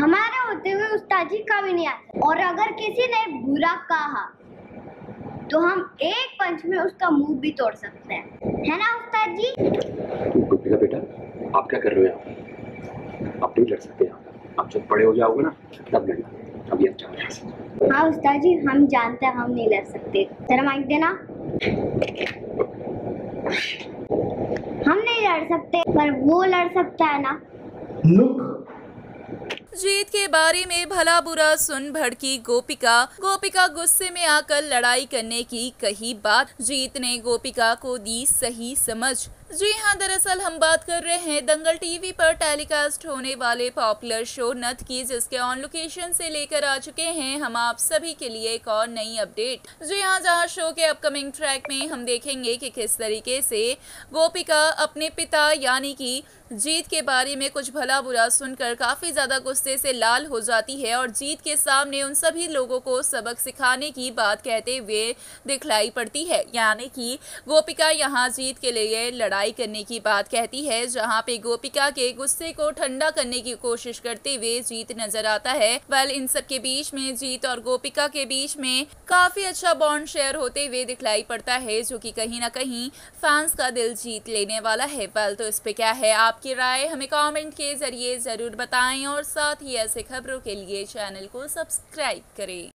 हमारे होते हुए उस्ताद जी कभी नहीं आते। और अगर किसी ने बुरा कहा तो हम एक पंच में उसका मुँह भी तोड़ सकते हैं। है ना उस्ताद? जी गोपिका बेटा आप क्या कर रहे हो? आप नहीं लड़ सकते यहाँ आप जब बड़े हो जाओगे ना तब लड़ना। अभी आप जाओ हाँ। उस्ताद जी हम जानते हैं हम नहीं लड़ सकते। जरा माइक देना। हम नहीं लड़ सकते पर वो लड़ सकता है ना। जीत के बारे में भला बुरा सुन भड़की गोपिका। गोपिका गुस्से में आकर लड़ाई करने की कही बात। जीत ने गोपिका को दी सही समझ। जी हाँ दरअसल हम बात कर रहे हैं दंगल टीवी पर टेलीकास्ट होने वाले पॉपुलर शो नथ की, जिसके ऑन लोकेशन से लेकर आ चुके हैं हम आप सभी के लिए एक और नई अपडेट जी हाँ जहाँ शो के अपकमिंग ट्रैक में हम देखेंगे कि किस तरीके से गोपिका अपने पिता, यानी कि जीत के बारे में कुछ भला बुरा सुनकर काफ़ी ज़्यादा गुस्से से लाल हो जाती है और जीत के सामने उन सभी लोगों को सबक सिखाने की बात कहते हुए दिखलाई पड़ती है। यानी कि गोपिका यहाँ जीत के लिए लड़ाई करने की बात कहती है, जहाँ पे गोपिका के गुस्से को ठंडा करने की कोशिश करते हुए जीत नज़र आता है। वेल, इन सब के बीच में, जीत और गोपिका के बीच में काफ़ी अच्छा बॉन्ड शेयर होते हुए दिखलाई पड़ता है, जो कि कहीं ना कहीं फैंस का दिल जीत लेने वाला है। वेल तो इस पे क्या है आपकी राय? हमें कमेंट के ज़रिए ज़रूर बताएँ और साथ ही ऐसे खबरों के लिए चैनल को सब्सक्राइब करें।